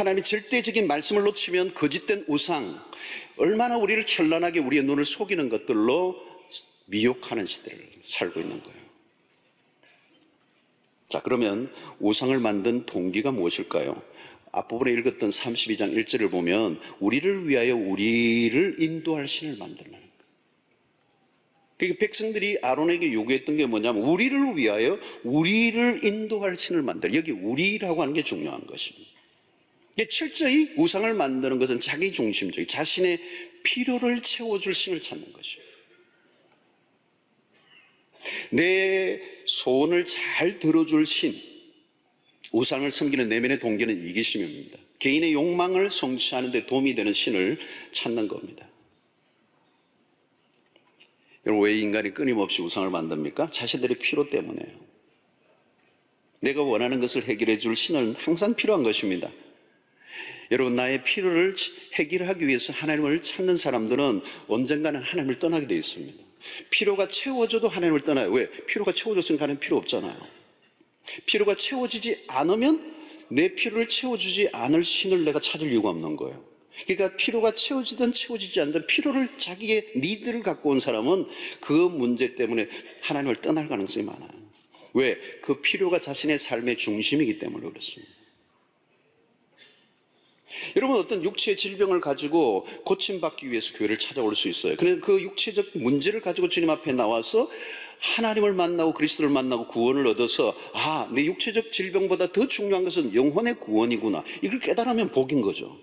하나님의 절대적인 말씀을 놓치면 거짓된 우상, 얼마나 우리를 현란하게 우리의 눈을 속이는 것들로 미혹하는 시대를 살고 있는 거예요. 자, 그러면 우상을 만든 동기가 무엇일까요? 앞부분에 읽었던 32장 1절을 보면 우리를 위하여 우리를 인도할 신을 만들라는 거예요. 그러니까 백성들이 아론에게 요구했던 게 뭐냐면 우리를 위하여 우리를 인도할 신을 만들. 여기 우리라고 하는 게 중요한 것입니다. 이게 철저히 우상을 만드는 것은 자기 중심적, 자신의 필요를 채워줄 신을 찾는 것입니다. 내 소원을 잘 들어줄 신, 우상을 섬기는 내면의 동기는 이기심입니다. 개인의 욕망을 성취하는 데 도움이 되는 신을 찾는 겁니다. 여러분, 왜 인간이 끊임없이 우상을 만듭니까? 자신들의 필요 때문에요. 내가 원하는 것을 해결해 줄 신은 항상 필요한 것입니다. 여러분, 나의 필요를 해결하기 위해서 하나님을 찾는 사람들은 언젠가는 하나님을 떠나게 되어 있습니다. 필요가 채워져도 하나님을 떠나요. 왜? 필요가 채워졌으니까 하나님 필요 없잖아요. 필요가 채워지지 않으면 내 필요를 채워주지 않을 신을 내가 찾을 이유가 없는 거예요. 그러니까 필요가 채워지든 채워지지 않든 필요를 자기의 니드를 갖고 온 사람은 그 문제 때문에 하나님을 떠날 가능성이 많아요. 왜? 그 필요가 자신의 삶의 중심이기 때문에 그렇습니다. 여러분 어떤 육체의 질병을 가지고 고침받기 위해서 교회를 찾아올 수 있어요. 그런데 그 육체적 문제를 가지고 주님 앞에 나와서 하나님을 만나고 그리스도를 만나고 구원을 얻어서 아, 내 육체적 질병보다 더 중요한 것은 영혼의 구원이구나. 이걸 깨달으면 복인 거죠.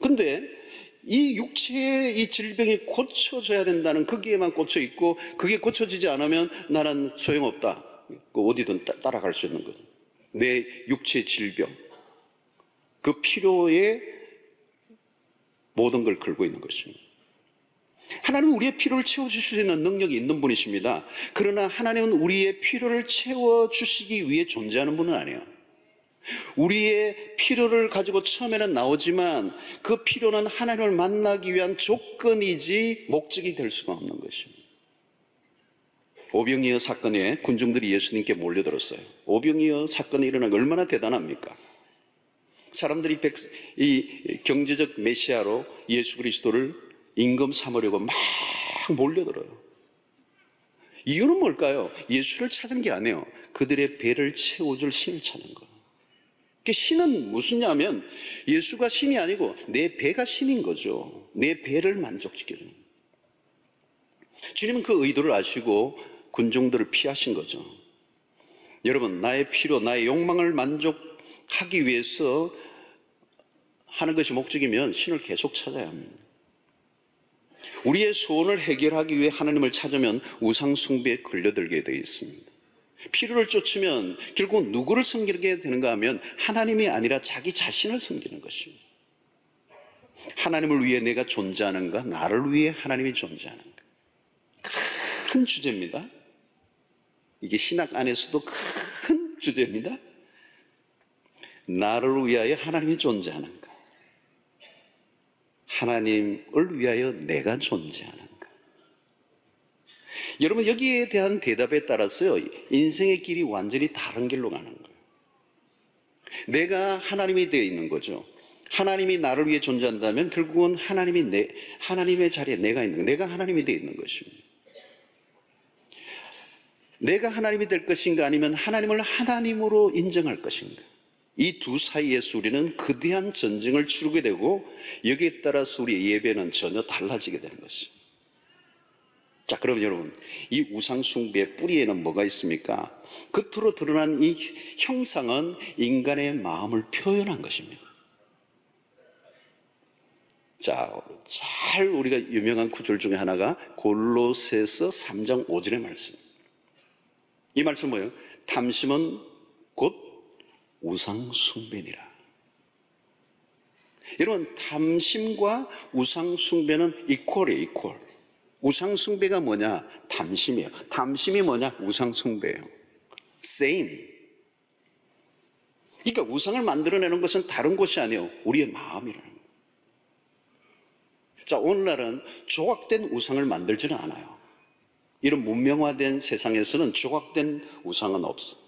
근데 이 육체의 이 질병이 고쳐져야 된다는 거기에만 꽂혀 있고 그게 고쳐지지 않으면 나는 소용없다. 그 어디든 따라갈 수 있는 거죠. 내 육체 질병. 그 필요에 모든 걸 걸고 있는 것입니다. 하나님은 우리의 필요를 채워주실 수 있는 능력이 있는 분이십니다. 그러나 하나님은 우리의 필요를 채워주시기 위해 존재하는 분은 아니에요. 우리의 필요를 가지고 처음에는 나오지만 그 필요는 하나님을 만나기 위한 조건이지 목적이 될 수가 없는 것입니다. 오병이어 사건에 군중들이 예수님께 몰려들었어요. 오병이어 사건이 일어난 게 얼마나 대단합니까? 사람들이 백, 이 경제적 메시아로 예수 그리스도를 임금 삼으려고 막 몰려들어요. 이유는 뭘까요? 예수를 찾은 게 아니에요. 그들의 배를 채워줄 신을 찾는 거예요. 그 신은 무슨냐면 예수가 신이 아니고 내 배가 신인 거죠. 내 배를 만족시켜주는. 주님은 그 의도를 아시고 군중들을 피하신 거죠. 여러분, 나의 필요, 나의 욕망을 만족하기 위해서 하는 것이 목적이면 신을 계속 찾아야 합니다. 우리의 소원을 해결하기 위해 하나님을 찾으면 우상숭배에 걸려들게 되어 있습니다. 필요를 쫓으면 결국 누구를 섬기게 되는가 하면 하나님이 아니라 자기 자신을 섬기는 것입니다. 하나님을 위해 내가 존재하는가? 나를 위해 하나님이 존재하는가? 큰 주제입니다. 이게 신학 안에서도 큰 주제입니다. 나를 위하여 하나님이 존재하는가? 하나님을 위하여 내가 존재하는가? 여러분, 여기에 대한 대답에 따라서요, 인생의 길이 완전히 다른 길로 가는 거예요. 내가 하나님이 되어 있는 거죠. 하나님이 나를 위해 존재한다면 결국은 하나님이 내, 하나님의 자리에 내가 있는, 내가 하나님이 되어 있는 것입니다. 내가 하나님이 될 것인가 아니면 하나님을 하나님으로 인정할 것인가? 이 두 사이에서 우리는 거대한 전쟁을 치르게 되고 여기에 따라서 우리의 예배는 전혀 달라지게 되는 것입니다. 자, 그럼 여러분, 이 우상숭배의 뿌리에는 뭐가 있습니까? 겉으로 드러난 이 형상은 인간의 마음을 표현한 것입니다. 자, 잘 우리가 유명한 구절 중에 하나가 골로새서 3장 5절의 말씀. 이 말씀 뭐예요? 탐심은 곧 우상 숭배니라. 여러분, 탐심과 우상 숭배는 이퀄이에요, 이퀄. 우상 숭배가 뭐냐? 탐심이에요. 탐심이 뭐냐? 우상 숭배예요. same. 그러니까 우상을 만들어내는 것은 다른 것이 아니에요. 우리의 마음이라는 거예요. 자, 오늘날은 조각된 우상을 만들지는 않아요. 이런 문명화된 세상에서는 조각된 우상은 없어.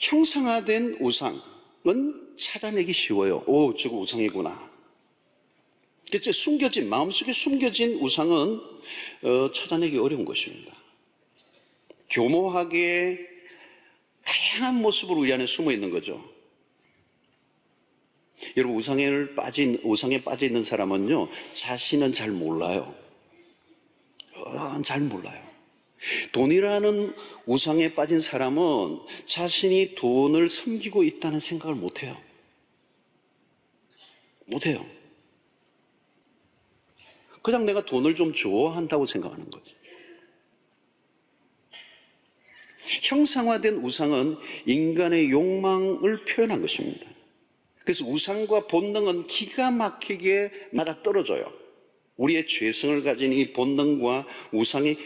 형상화된 우상은 찾아내기 쉬워요. 오, 저거 우상이구나. 그치 숨겨진 마음속에 숨겨진 우상은 어, 찾아내기 어려운 것입니다. 교모하게 다양한 모습으로 우리 안에 숨어 있는 거죠. 여러분 우상에 빠진 우상에 빠져 있는 사람은요 자신은 잘 몰라요. 어, 잘 몰라요. 돈이라는 우상에 빠진 사람은 자신이 돈을 섬기고 있다는 생각을 못 해요. 못 해요. 그냥 내가 돈을 좀 좋아한다고 생각하는 거지. 형상화된 우상은 인간의 욕망을 표현한 것입니다. 그래서 우상과 본능은 기가 막히게 맞아떨어져요. 우리의 죄성을 가진 이 본능과 우상이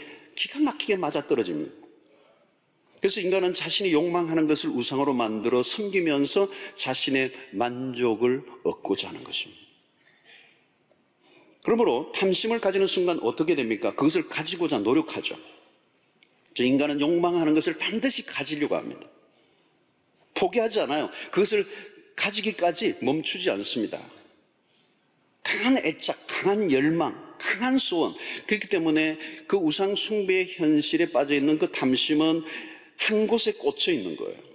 기가 막히게 맞아떨어집니다. 그래서 인간은 자신이 욕망하는 것을 우상으로 만들어 섬기면서 자신의 만족을 얻고자 하는 것입니다. 그러므로 탐심을 가지는 순간 어떻게 됩니까? 그것을 가지고자 노력하죠. 저 인간은 욕망하는 것을 반드시 가지려고 합니다. 포기하지 않아요. 그것을 가지기까지 멈추지 않습니다. 강한 애착, 강한 열망, 강한 소원. 그렇기 때문에 그 우상 숭배의 현실에 빠져 있는 그 탐심은 한 곳에 꽂혀 있는 거예요.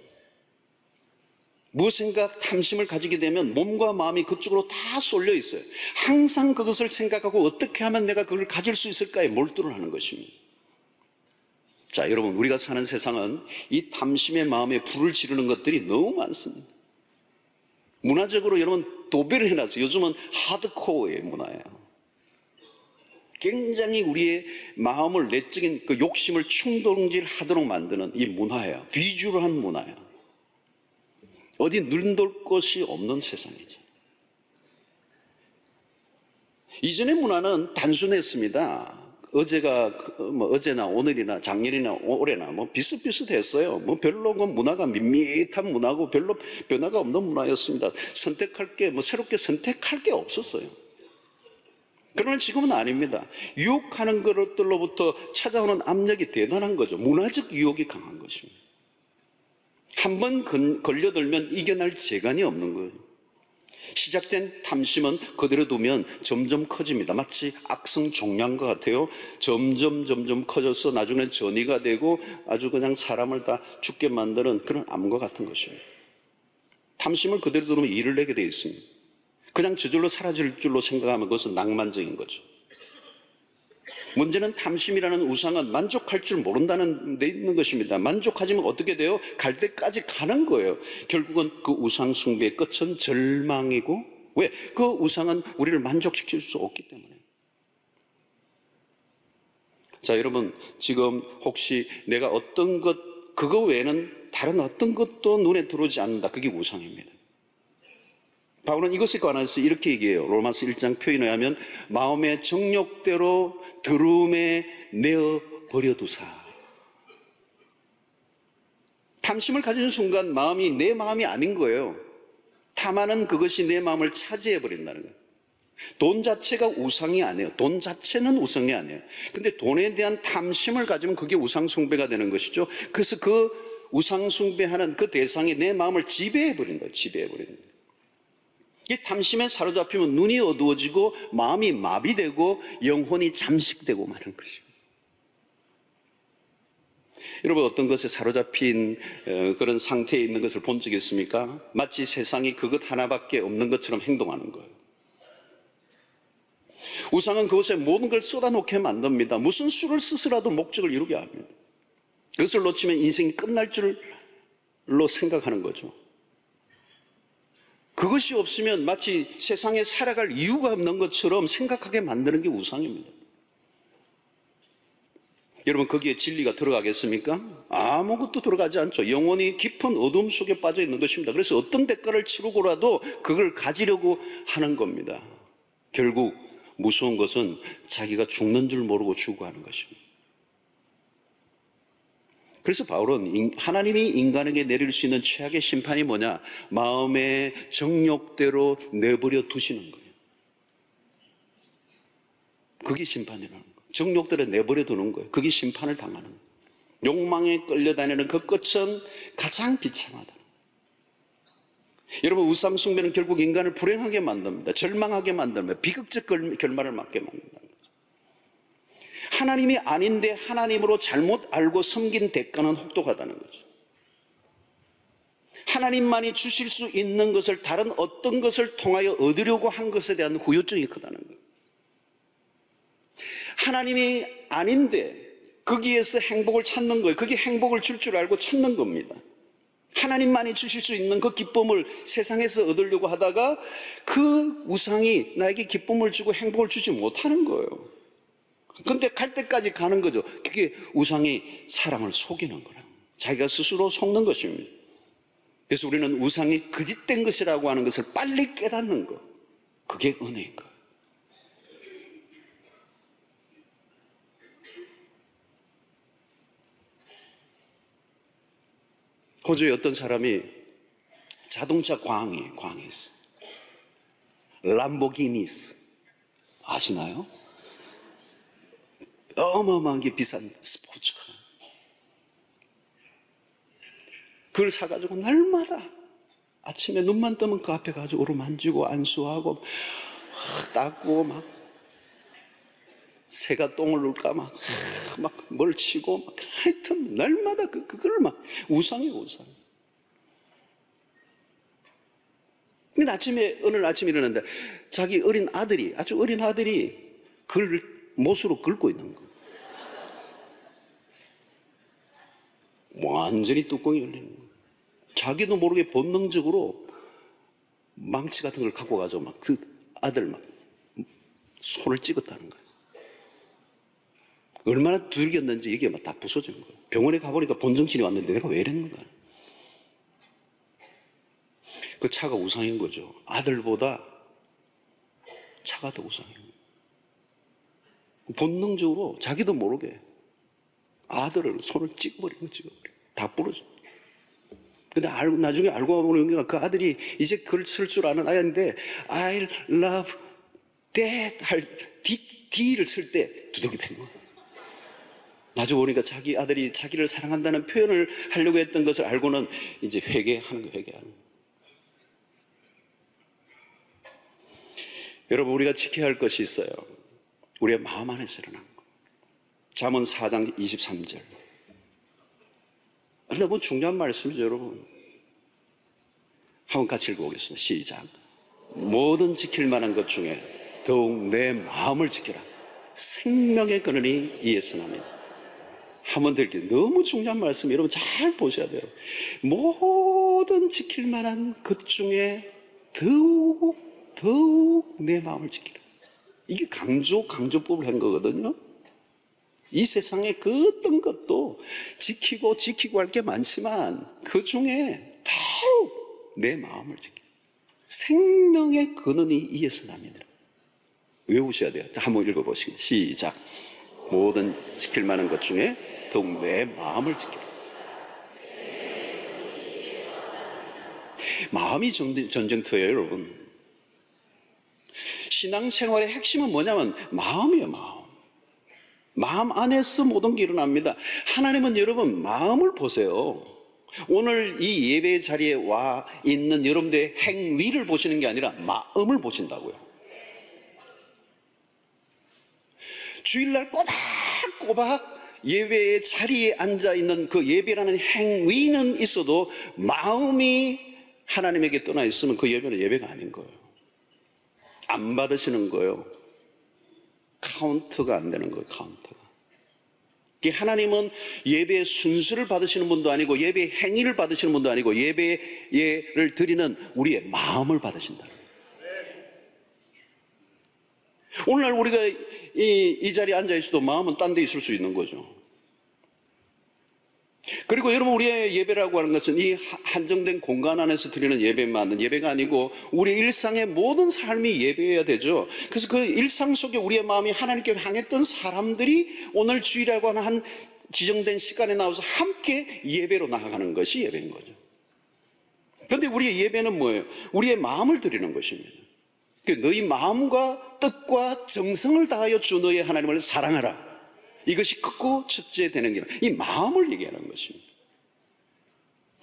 무엇인가 탐심을 가지게 되면 몸과 마음이 그쪽으로 다 쏠려 있어요. 항상 그것을 생각하고 어떻게 하면 내가 그걸 가질 수 있을까에 몰두를 하는 것입니다. 자, 여러분, 우리가 사는 세상은 이 탐심의 마음에 불을 지르는 것들이 너무 많습니다. 문화적으로 여러분 도배를 해놨어요. 요즘은 하드코어의 문화예요. 굉장히 우리의 마음을 내적인 그 욕심을 충동질하도록 만드는 이 문화예요. 비주얼한 문화예요. 어디 눈돌 곳이 없는 세상이죠. 이전의 문화는 단순했습니다. 어제가 그, 뭐 어제나 오늘이나 작년이나 올해나 뭐 비슷비슷했어요. 뭐 별로 그 문화가 밋밋한 문화고 별로 변화가 없는 문화였습니다. 선택할 게 뭐 새롭게 선택할 게 없었어요. 그러나 지금은 아닙니다. 유혹하는 것들로부터 찾아오는 압력이 대단한 거죠. 문화적 유혹이 강한 것입니다. 한 번 걸려들면 이겨낼 재간이 없는 거예요. 시작된 탐심은 그대로 두면 점점 커집니다. 마치 악성 종양과 같아요. 점점 점점 커져서 나중엔 전이가 되고 아주 그냥 사람을 다 죽게 만드는 그런 암과 같은 것입니다. 탐심을 그대로 두면 일을 내게 되어 있습니다. 그냥 저절로 사라질 줄로 생각하면 그것은 낭만적인 거죠. 문제는 탐심이라는 우상은 만족할 줄 모른다는 데 있는 것입니다. 만족하지만 어떻게 돼요? 갈 때까지 가는 거예요. 결국은 그 우상 숭배의 끝은 절망이고 왜? 그 우상은 우리를 만족시킬 수 없기 때문에. 자, 여러분, 지금 혹시 내가 어떤 것, 그거 외에는 다른 어떤 것도 눈에 들어오지 않는다. 그게 우상입니다. 바울은 이것에 관해서 이렇게 얘기해요. 로마서 1장 표현에 하면 마음의 정욕대로 드rum에 내어 버려두사. 탐심을 가진 순간 마음이 내 마음이 아닌 거예요. 탐하는 그것이 내 마음을 차지해 버린다는 거예요. 돈 자체가 우상이 아니에요. 돈 자체는 우상이 아니에요. 근데 돈에 대한 탐심을 가지면 그게 우상숭배가 되는 것이죠. 그래서 그 우상숭배하는 그 대상이 내 마음을 지배해 버린 거예요. 지배해 버린 거예요. 이 탐심에 사로잡히면 눈이 어두워지고 마음이 마비되고 영혼이 잠식되고 마는 것입니다. 여러분 어떤 것에 사로잡힌 어, 그런 상태에 있는 것을 본 적이 있습니까? 마치 세상이 그것 하나밖에 없는 것처럼 행동하는 거예요. 우상은 그것에 모든 걸 쏟아놓게 만듭니다. 무슨 수를 쓰서라도 목적을 이루게 합니다. 그것을 놓치면 인생이 끝날 줄로 생각하는 거죠. 그것이 없으면 마치 세상에 살아갈 이유가 없는 것처럼 생각하게 만드는 게 우상입니다. 여러분 거기에 진리가 들어가겠습니까? 아무것도 들어가지 않죠. 영혼이 깊은 어둠 속에 빠져 있는 것입니다. 그래서 어떤 대가를 치르고라도 그걸 가지려고 하는 겁니다. 결국 무서운 것은 자기가 죽는 줄 모르고 죽어 하는 것입니다. 그래서 바울은 하나님이 인간에게 내릴 수 있는 최악의 심판이 뭐냐? 마음의 정욕대로 내버려 두시는 거예요. 그게 심판이라는 거예요. 정욕대로 내버려 두는 거예요. 그게 심판을 당하는 거예요. 욕망에 끌려다니는 그 끝은 가장 비참하다. 여러분 우상 숭배는 결국 인간을 불행하게 만듭니다. 절망하게 만듭니다. 비극적 결- 결말을 맞게 만든다. 하나님이 아닌데 하나님으로 잘못 알고 섬긴 대가는 혹독하다는 거죠. 하나님만이 주실 수 있는 것을 다른 어떤 것을 통하여 얻으려고 한 것에 대한 후유증이 크다는 거예요. 하나님이 아닌데 거기에서 행복을 찾는 거예요. 그게 행복을 줄줄 알고 찾는 겁니다. 하나님만이 주실 수 있는 그 기쁨을 세상에서 얻으려고 하다가 그 우상이 나에게 기쁨을 주고 행복을 주지 못하는 거예요. 근데 갈 때까지 가는 거죠. 그게 우상이 사람을 속이는 거라. 자기가 스스로 속는 것입니다. 그래서 우리는 우상이 거짓된 것이라고 하는 것을 빨리 깨닫는 거. 그게 은혜인 거예요. 호주에 어떤 사람이 자동차 광이 광에 있어. 람보기니스. 아시나요? 어마어마하게 비싼 스포츠카. 그걸 사가지고 날마다 아침에 눈만 뜨면 그 앞에 가지고 오르만지고 안수하고 막 닦고 막 새가 똥을 눌까 막, 막 멀치고 막 하여튼 날마다 그, 그걸 막 우상이 우상. 근데 아침에, 오늘 아침에 일어났는데 자기 어린 아들이, 아주 어린 아들이 그걸 못으로 긁고 있는 거. 완전히 뚜껑이 열리는 거. 자기도 모르게 본능적으로 망치 같은 걸 갖고 가서 막 그 아들 막 손을 찍었다는 거예요. 얼마나 두들겼는지 이게 막 다 부서진 거예요. 병원에 가보니까 본정신이 왔는데 내가 왜 이랬는가. 그 차가 우상인 거죠. 아들보다 차가 더 우상인 거예요. 본능적으로 자기도 모르게 아들을 손을 찍어버린 거 찍어버린 다 부러져. 근데 알고, 나중에 알고 보니까 그 아들이 이제 글 쓸 줄 아는 아이인데 I love dad 할 D, D를 쓸 때 두들기 팬 거예요. 나중에 보니까 자기 아들이 자기를 사랑한다는 표현을 하려고 했던 것을 알고는 이제 회개하는 거 회개하는 거. 여러분 우리가 지켜야 할 것이 있어요. 우리의 마음 안에서 일어나는 거. 잠언 4장 23절. 너무 중요한 말씀이죠, 여러분. 한번 같이 읽어보겠습니다. 시작. 모든 지킬 만한 것 중에 더욱 내 마음을 지켜라. 생명의 근원이 이에서 납니다. 한번 들게요. 너무 중요한 말씀 여러분 잘 보셔야 돼요. 모든 지킬 만한 것 중에 더욱 더욱 내 마음을 지키라. 이게 강조 강조법을 한 거거든요. 이 세상에 그 어떤 것도 지키고 지키고 할 게 많지만 그 중에 더욱 내 마음을 지키라. 생명의 근원이 이에서 납니다. 외우셔야 돼요. 자, 한번 읽어보시겠습니다. 시작. 모든 지킬 만한 것 중에 더욱 내 마음을 지키라. 마음이 전쟁- 전쟁터예요, 여러분. 신앙생활의 핵심은 뭐냐면 마음이에요, 마음. 마음 안에서 모든 게 일어납니다. 하나님은 여러분 마음을 보세요. 오늘 이 예배 자리에 와 있는 여러분들의 행위를 보시는 게 아니라 마음을 보신다고요. 주일날 꼬박꼬박 예배의 자리에 앉아 있는 그 예배라는 행위는 있어도 마음이 하나님에게 떠나 있으면 그 예배는 예배가 아닌 거예요. 안 받으시는 거예요. 카운트가 안 되는 거예요, 카운트가. 이 하나님은 예배의 순서를 받으시는 분도 아니고 예배의 행위를 받으시는 분도 아니고 예배를 드리는 우리의 마음을 받으신다. 오늘날 우리가 이, 이 자리에 앉아 있어도 마음은 딴 데 있을 수 있는 거죠. 그리고 여러분 우리의 예배라고 하는 것은 이 하- 한정된 공간 안에서 드리는 예배만 예배가 아니고 우리 일상의 모든 삶이 예배여야 되죠. 그래서 그 일상 속에 우리의 마음이 하나님께 향했던 사람들이 오늘 주일이라고 하는 한 지정된 시간에 나와서 함께 예배로 나아가는 것이 예배인 거죠. 그런데 우리의 예배는 뭐예요? 우리의 마음을 드리는 것입니다. 그 너희 마음과 뜻과 정성을 다하여 주 너의 하나님을 사랑하라. 이것이 크고 첫째 되는 길. 이 마음을 얘기하는 것입니다.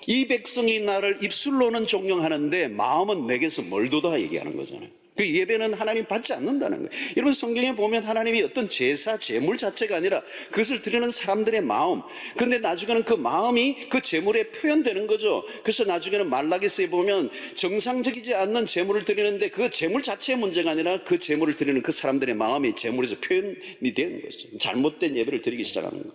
이 백성이 나를 입술로는 존경하는데 마음은 내게서 멀도다 얘기하는 거잖아요. 그 예배는 하나님 받지 않는다는 거예요. 여러분 성경에 보면 하나님이 어떤 제사, 제물 자체가 아니라 그것을 드리는 사람들의 마음. 근데 나중에는 그 마음이 그 제물에 표현되는 거죠. 그래서 나중에는 말라기스에 보면 정상적이지 않는 제물을 드리는데 그 제물 자체의 문제가 아니라 그 제물을 드리는 그 사람들의 마음이 제물에서 표현이 되는 거죠. 잘못된 예배를 드리기 시작하는 거예요.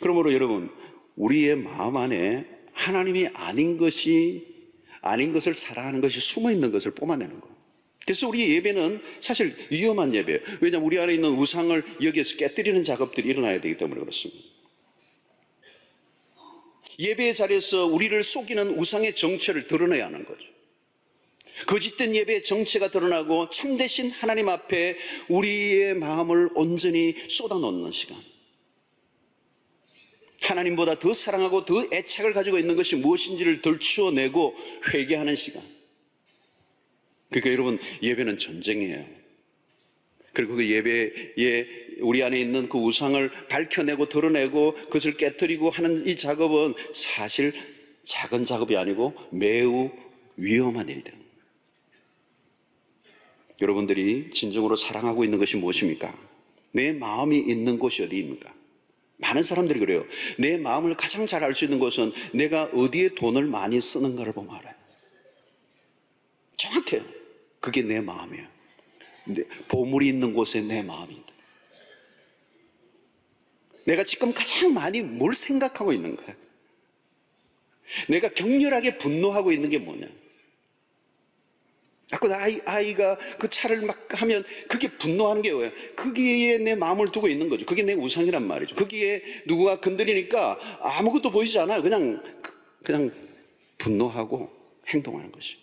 그러므로 여러분, 우리의 마음 안에 하나님이 아닌 것이, 아닌 것을 사랑하는 것이 숨어 있는 것을 뿜어내는 거예요. 그래서 우리 예배는 사실 위험한 예배예요. 왜냐하면 우리 안에 있는 우상을 여기에서 깨뜨리는 작업들이 일어나야 되기 때문에 그렇습니다. 예배의 자리에서 우리를 속이는 우상의 정체를 드러내야 하는 거죠. 거짓된 예배의 정체가 드러나고 참되신 하나님 앞에 우리의 마음을 온전히 쏟아놓는 시간. 하나님보다 더 사랑하고 더 애착을 가지고 있는 것이 무엇인지를 덜추어내고 회개하는 시간. 그러니까 여러분, 예배는 전쟁이에요. 그리고 그 예배에 우리 안에 있는 그 우상을 밝혀내고 드러내고 그것을 깨뜨리고 하는 이 작업은 사실 작은 작업이 아니고 매우 위험한 일이 됩니다. 여러분들이 진정으로 사랑하고 있는 것이 무엇입니까? 내 마음이 있는 곳이 어디입니까? 많은 사람들이 그래요. 내 마음을 가장 잘 알 수 있는 것은 내가 어디에 돈을 많이 쓰는가를 보면 알아요. 정확해요. 그게 내 마음이에요. 내, 보물이 있는 곳에 내 마음입니다. 내가 지금 가장 많이 뭘 생각하고 있는 거야? 내가 격렬하게 분노하고 있는 게 뭐냐? 자꾸 아이, 아이가 그 차를 막 하면 그게 분노하는 게 뭐예요? 거기에 내 마음을 두고 있는 거죠. 그게 내 우상이란 말이죠. 거기에 누구가 건드리니까 아무것도 보이지 않아요. 그냥, 그냥 분노하고 행동하는 것이.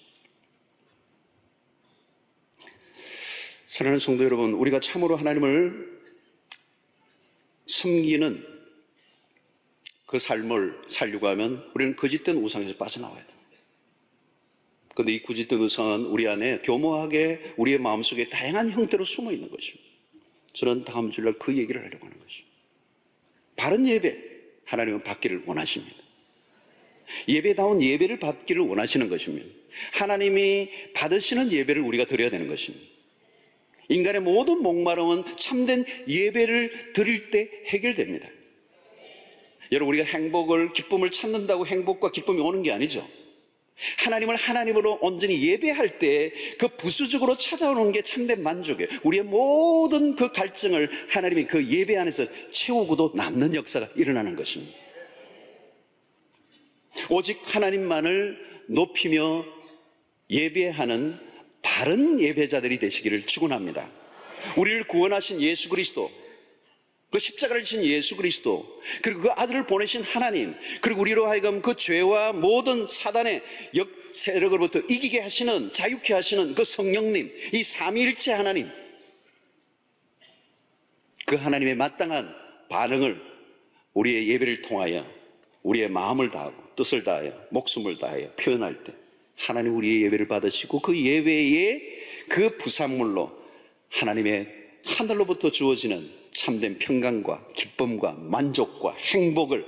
사랑하는 성도 여러분, 우리가 참으로 하나님을 섬기는 그 삶을 살려고 하면 우리는 거짓된 우상에서 빠져나와야 돼 요. 근데 이 구짓된 우상은 우리 안에 교모하게 우리의 마음속에 다양한 형태로 숨어 있는 것입니다. 저는 다음 주일날 그 얘기를 하려고 하는 것입니다. 바른 예배, 하나님은 받기를 원하십니다. 예배다운 예배를 받기를 원하시는 것입니다. 하나님이 받으시는 예배를 우리가 드려야 되는 것입니다. 인간의 모든 목마름은 참된 예배를 드릴 때 해결됩니다. 여러분, 우리가 행복을, 기쁨을 찾는다고 행복과 기쁨이 오는 게 아니죠. 하나님을 하나님으로 온전히 예배할 때 그 부수적으로 찾아오는 게 참된 만족이에요. 우리의 모든 그 갈증을 하나님이 그 예배 안에서 채우고도 남는 역사가 일어나는 것입니다. 오직 하나님만을 높이며 예배하는 바른 예배자들이 되시기를 축원합니다. 우리를 구원하신 예수 그리스도 그 십자가를 지신 예수 그리스도 그리고 그 아들을 보내신 하나님 그리고 우리로 하여금 그 죄와 모든 사단의 역 세력으로부터 이기게 하시는 자유케 하시는 그 성령님 이 삼위일체 하나님 그 하나님의 마땅한 반응을 우리의 예배를 통하여 우리의 마음을 다하고 뜻을 다하여 목숨을 다하여 표현할 때 하나님 우리의 예배를 받으시고 그 예배의 그 부산물로 하나님의 하늘로부터 주어지는 참된 평강과 기쁨과 만족과 행복을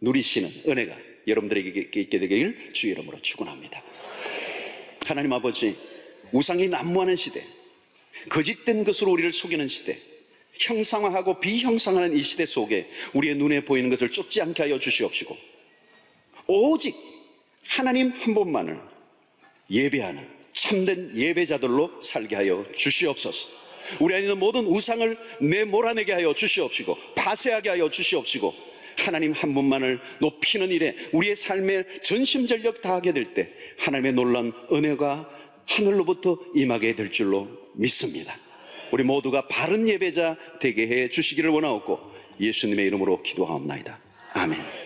누리시는 은혜가 여러분들에게 있게 되길 주의 이름으로 축원합니다. 하나님 아버지 우상이 난무하는 시대 거짓된 것으로 우리를 속이는 시대 형상화하고 비형상화하는 이 시대 속에 우리의 눈에 보이는 것을 쫓지 않게 하여 주시옵시고 오직 하나님 한 분만을 예배하는 참된 예배자들로 살게 하여 주시옵소서. 우리 안에 있는 모든 우상을 내 몰아내게 하여 주시옵시고 파쇄하게 하여 주시옵시고 하나님 한 분만을 높이는 일에 우리의 삶에 전심전력 다하게 될 때 하나님의 놀란 은혜가 하늘로부터 임하게 될 줄로 믿습니다. 우리 모두가 바른 예배자 되게 해 주시기를 원하옵고 예수님의 이름으로 기도하옵나이다. 아멘.